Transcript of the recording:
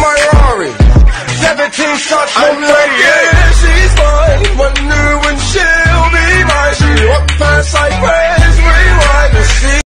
my Rari. 17 shots, I'm ready.